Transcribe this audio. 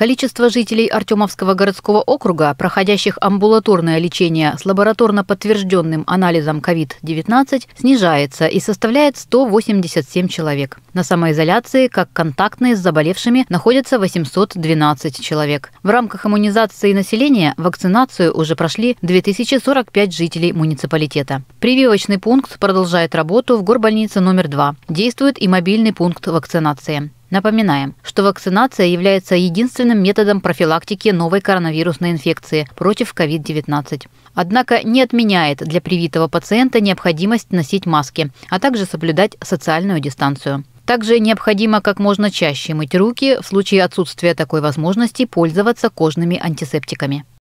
Количество жителей Артемовского городского округа, проходящих амбулаторное лечение с лабораторно подтвержденным анализом COVID-19, снижается и составляет 187 человек. На самоизоляции, как контактные с заболевшими, находятся 812 человек. В рамках иммунизации населения вакцинацию уже прошли 2045 жителей муниципалитета. Прививочный пункт продолжает работу в горбольнице номер 2. Действует и мобильный пункт вакцинации. Напоминаем, что вакцинация является единственным методом профилактики новой коронавирусной инфекции против COVID-19. Однако не отменяет для привитого пациента необходимость носить маски, а также соблюдать социальную дистанцию. Также необходимо как можно чаще мыть руки, в случае отсутствия такой возможности пользоваться кожными антисептиками.